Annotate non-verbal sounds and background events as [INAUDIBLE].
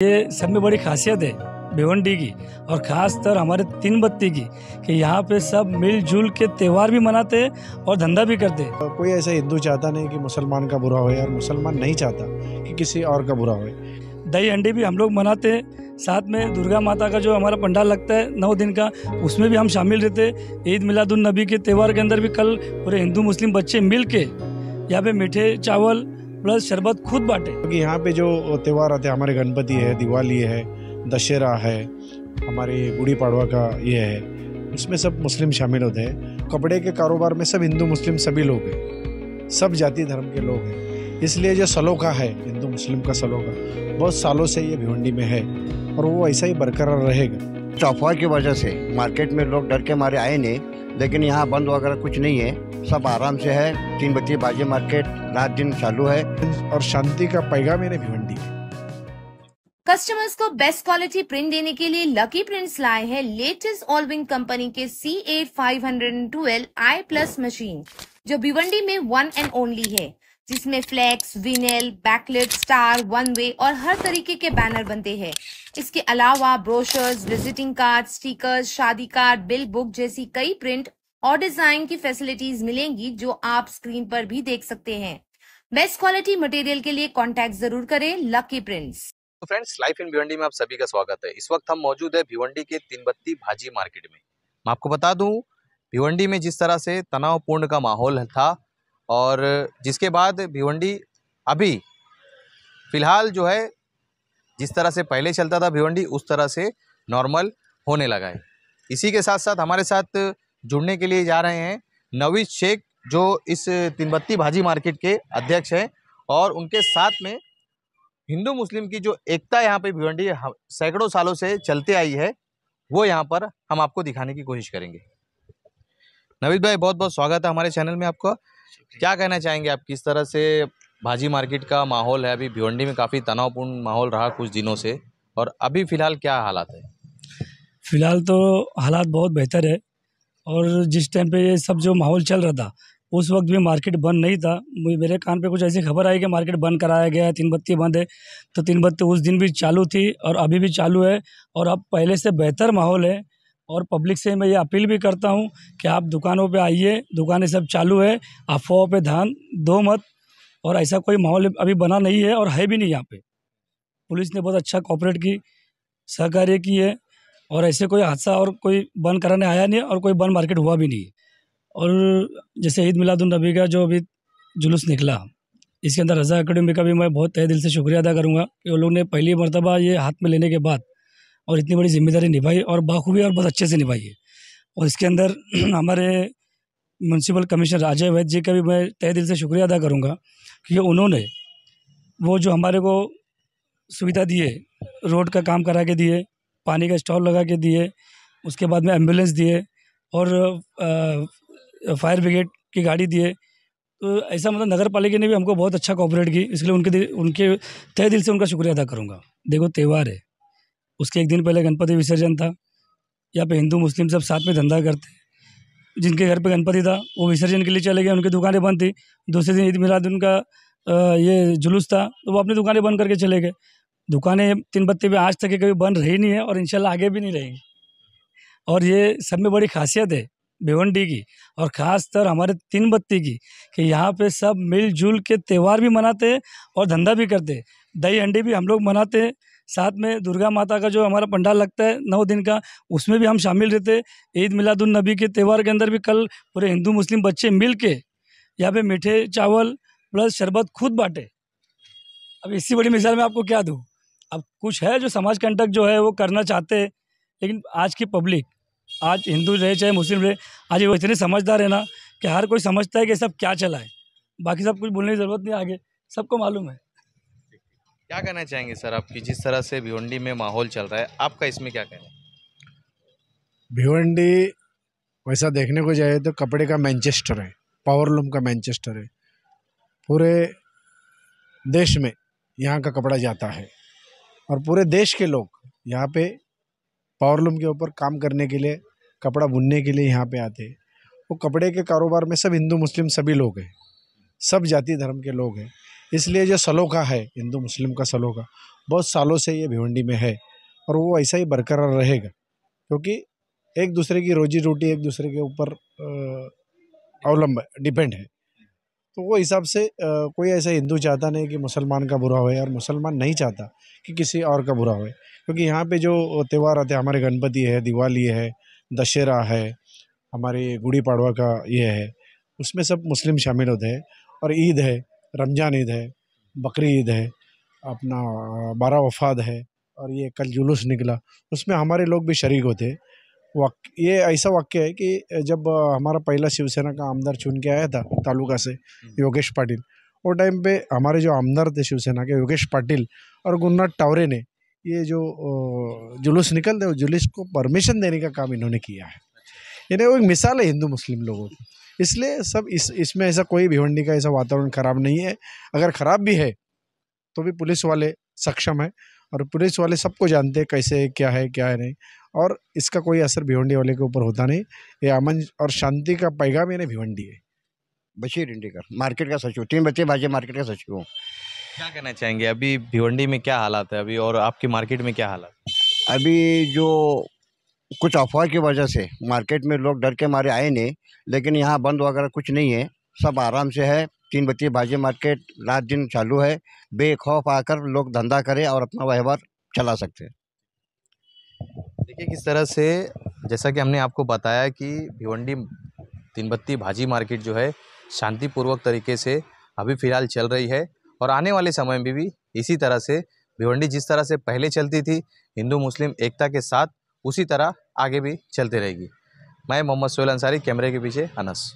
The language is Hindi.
ये सब में बड़ी खासियत है भिवंडी की। और ख़ास तर हमारे तीन बत्ती की कि यहाँ पे सब मिलजुल के त्यौहार भी मनाते हैं और धंधा भी करते। हैं कोई ऐसा हिंदू चाहता नहीं कि मुसलमान का बुरा हो और मुसलमान नहीं चाहता कि किसी और का बुरा हो। दही हंडी भी हम लोग मनाते हैं साथ में दुर्गा माता का जो हमारा पंडाल लगता है नौ दिन का उसमें भी हम शामिल रहते हैं। ईद मिलादुल नबी के त्यौहार के अंदर भी कल पूरे हिंदू मुस्लिम बच्चे मिल के यहाँ पे मीठे चावल प्लस शरबत खुद बांटे। क्योंकि यहाँ पे जो त्यौहार आते हैं हमारे गणपति है दिवाली है दशहरा है हमारे गुड़ी पाड़वा का ये है उसमें सब मुस्लिम शामिल होते हैं। कपड़े के कारोबार में सब हिंदू मुस्लिम सभी लोग हैं। सब जाति धर्म के लोग हैं। इसलिए जो सलोखा है हिंदू मुस्लिम का सलोखा बहुत सालों से ये भिवंडी में है और वो ऐसा ही बरकरार रहेगा। तो अफवाह की वजह से मार्केट में लोग डर के मारे आए नहीं लेकिन यहाँ बंद वगैरह कुछ नहीं है। सब आराम से है। तीन बत्ती बाजी मार्केट रात दिन चालू है। और शांति का पैगाम मेरे भिवंडी कस्टमर्स को बेस्ट क्वालिटी प्रिंट देने के लिए लकी प्रिंट्स लाए हैं लेटेस्ट ऑलविंग कंपनी के C A five hundred and twelve I plus machine जो भिवंडी में वन एंड ओनली है। जिसमें flex vinyl backlit star one way और हर तरीके के बैनर बनते हैं। इसके अलावा ब्रोशर्स विजिटिंग कार्ड स्टिकर्स शादी कार्ड बिल बुक जैसी कई प्रिंट और डिज़ाइन की फैसिलिटीज़ मिलेंगी जो आप स्क्रीन पर भी देख सकते हैं। बेस्ट क्वालिटी मटेरियल के लिए कांटेक्ट ज़रूर करें लकी प्रिंट्स। तो फ्रेंड्स, लाइफ इन भिवंडी में आप सभी का स्वागत है। इस वक्त हम मौजूद है भिवंडी के तीनबत्ती भाजी मार्केट में। मैं आपको बता दूँ, भिवंडी में जिस तरह से तनावपूर्ण का माहौल था और जिसके बाद भिवंडी अभी फ़िलहाल जो है, जिस तरह से पहले चलता था भिवंडी, उस तरह से नॉर्मल होने लगा है। इसी के साथ साथ हमारे साथ जुड़ने के लिए जा रहे हैं। नवीद शेख जो इस तीनबत्ती भाजी मार्केट के अध्यक्ष हैं और उनके साथ में हिंदू मुस्लिम की जो एकता यहाँ पे भिवंडी सैकड़ों सालों से चलते आई है वो यहाँ पर हम आपको दिखाने की कोशिश करेंगे। नवीद भाई बहुत बहुत स्वागत है हमारे चैनल में आपको। क्या कहना चाहेंगे आप किस तरह से भाजी मार्केट का माहौल है? अभी भिवंडी में काफ़ी तनावपूर्ण माहौल रहा कुछ दिनों से और अभी फ़िलहाल क्या हालात है? फ़िलहाल तो हालात बहुत बेहतर है। और जिस टाइम पे ये सब जो माहौल चल रहा था, उस वक्त भी मार्केट बंद नहीं था। मेरे कान पे कुछ ऐसी खबर आई कि मार्केट बंद कराया गया है, तीन बत्ती बंद है। तो तीन बत्ती उस दिन भी चालू थी और अभी भी चालू है और अब पहले से बेहतर माहौल है और पब्लिक से मैं ये अपील भी करता हूँ कि आप दुकानों पे आइए, दुकानें सब चालू है, अफवाहों पे ध्यान दो मत और ऐसा कोई माहौल अभी बना नहीं है और है भी नहीं यहाँ पे। पुलिस ने बहुत अच्छा कॉपरेट की, सहकार्य की है। और ऐसे कोई हादसा और कोई बंद कराने आया नहीं और कोई बंद मार्केट हुआ भी नहीं। और जैसे ईद मिलादुलनबी का जो अभी जुलूस निकला, इसके अंदर रज़ा अकेडमी का भी मैं बहुत तय दिल से शुक्रिया अदा करूँगा कि वो लोग ने पहली मरतबा ये हाथ में लेने के बाद और इतनी बड़ी ज़िम्मेदारी निभाई और बाखूबी और बहुत अच्छे से निभाई है। और इसके अंदर [CLEARS THROAT] हमारे म्यूनसिपल कमिश्नर अजय वैद्य जी का भी मैं तय दिल से शुक्रिया अदा करूँगा कि उन्होंने वो जो हमारे को सुविधा दिए, रोड का काम करा के दिए पानी का स्टॉल लगा के दिए उसके बाद में एंबुलेंस दिए और फायर ब्रिगेड की गाड़ी दिए। तो ऐसा मतलब नगर पालिका ने भी हमको बहुत अच्छा कोऑपरेट की इसलिए उनके दिल, उनके तय दिल से उनका शुक्रिया अदा करूँगा। देखो त्यौहार है। उसके एक दिन पहले गणपति विसर्जन था। यहाँ पे हिंदू मुस्लिम सब साथ में धंधा करते। जिनके घर पे गणपति था वो विसर्जन के लिए चले गए उनकी दुकानें बंद थी। दूसरे दिन ईद मिलाद उनका ये जुलूस था तो वो अपनी दुकानें बंद करके चले गए। दुकानें तीन बत्ती में आज तक कभी बंद रही नहीं है और इंशाल्लाह आगे भी नहीं रहेंगी। और ये सब में बड़ी खासियत है भिवंडी की और ख़ास तर हमारे तीन बत्ती की कि यहाँ पे सब मिलजुल के त्यौहार भी मनाते हैं और धंधा भी करते हैं। दही हंडी भी हम लोग मनाते हैं। साथ में दुर्गा माता का जो हमारा पंडाल लगता है नौ दिन का, उसमें भी हम शामिल रहते ईद मिलादुलनबी के त्यौहार के अंदर भी कल पूरे हिंदू मुस्लिम बच्चे मिल के यहाँ पे मीठे चावल प्लस शरबत खुद बांटे। अब इसी बड़ी मिसाल में आपको क्या दूँ? अब कुछ है जो समाज कंटक जो है वो करना चाहते हैं लेकिन आज की पब्लिक आज हिंदू रहे चाहे मुस्लिम रहे आज वो इतने समझदार है ना कि हर कोई समझता है कि सब क्या चला है। बाकी सब कुछ बोलने की ज़रूरत नहीं आगे सबको मालूम है। क्या कहना चाहेंगे सर आपकी जिस तरह से भिवंडी में माहौल चल रहा है आपका इसमें क्या कहना है? भिवंडी वैसा देखने को जाए तो कपड़े का मैनचेस्टर है पावरलूम का मैनचेस्टर है। पूरे देश में यहाँ का कपड़ा जाता है। और पूरे देश के लोग यहाँ पे पावरलूम के ऊपर काम करने के लिए, कपड़ा बुनने के लिए यहाँ पे आते हैं। वो कपड़े के कारोबार में सब हिंदू, मुस्लिम सभी लोग हैं। सब जाति धर्म के लोग हैं। इसलिए जो सलोखा है, हिंदू, मुस्लिम का सलोखा, बहुत सालों से ये भिवंडी में है और वो ऐसा ही बरकरार रहेगा। क्योंकि एक दूसरे की रोजी रोटी, एक दूसरे के ऊपर अवलंब, डिपेंड है। तो वो हिसाब से अ, कोई ऐसा हिंदू चाहता नहीं कि मुसलमान का बुरा होए और मुसलमान नहीं चाहता कि किसी और का बुरा होए। क्योंकि यहाँ पे जो त्यौहार आते हैं हमारे गणपति है दिवाली है दशहरा है हमारे गुड़ी पाड़वा का ये है उसमें सब मुस्लिम शामिल होते हैं और ईद है रमज़ान ईद है बकरी ईद है अपना बारह वफाद है और ये कल जुलूस निकला। उसमें हमारे लोग भी शरीक होते हैं। वाक ये ऐसा वाक्य है कि जब हमारा पहला शिवसेना का आमदार चुन के आया था तालुका से योगेश पाटिल वो टाइम पे हमारे जो आमदार थे शिवसेना के योगेश पाटिल और गुन्नाथ टावरे ने ये जो जुलूस निकलते हैं, उस जुलूस को परमिशन देने का काम इन्होंने किया है। यानी वो एक मिसाल है हिंदू मुस्लिम लोगों की। इसलिए सब इस इसमें ऐसा कोई भिवंडी का ऐसा वातावरण खराब नहीं है। अगर खराब भी है तो भी पुलिस वाले सक्षम है। और पुलिस वाले सबको जानते हैं कैसे क्या है क्या है नहीं। और इसका कोई असर भिवंडी वाले के ऊपर होता नहीं। ये अमन और शांति का पैगाम यानी भिवंडी है। बशीर इंडिकर मार्केट का सचिव तीन बच्चे भाजी मार्केट का सचिव हूँ। क्या कहना चाहेंगे? अभी भिवंडी में क्या हालात है? अभी और आपकी मार्केट में क्या हालात अभी जो कुछ अफवाह की वजह से मार्केट में लोग डर के मारे आए नहीं लेकिन यहाँ बंद वगैरह कुछ नहीं है। सब आराम से है। तीन बत्ती भाजी मार्केट रात दिन चालू है। बेखौफ आकर लोग धंधा करें और अपना व्यवहार चला सकते हैं। देखिए, किस तरह से जैसा कि हमने आपको बताया कि भिवंडी तीन बत्ती भाजी मार्केट जो है, शांतिपूर्वक तरीके से अभी फ़िलहाल चल रही है और आने वाले समय में भी इसी तरह से भिवंडी जिस तरह से पहले चलती थी, हिंदू, मुस्लिम, एकता के साथ, उसी तरह आगे भी चलती रहेगी। मैं मोहम्मद सोहेल अंसारी, कैमरे के पीछे अनस।